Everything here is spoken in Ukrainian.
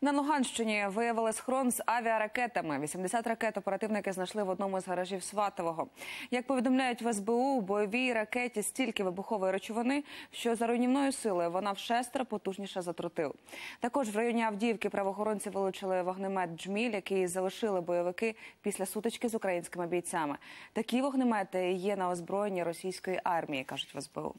На Луганщині виявили схрон з авіаракетами. 80 ракет оперативники знайшли в одному з гаражів Сватового. Як повідомляють в СБУ, у бойовій ракеті стільки вибухової речовини, що за руйнівною силою вона в шестеро потужніша за тротил. Також в районі Авдіївки правоохоронці вилучили вогнемет «Джміль», який залишили бойовики після сутички з українськими бійцями. Такі вогнемети є на озброєнні російської армії, кажуть в СБУ.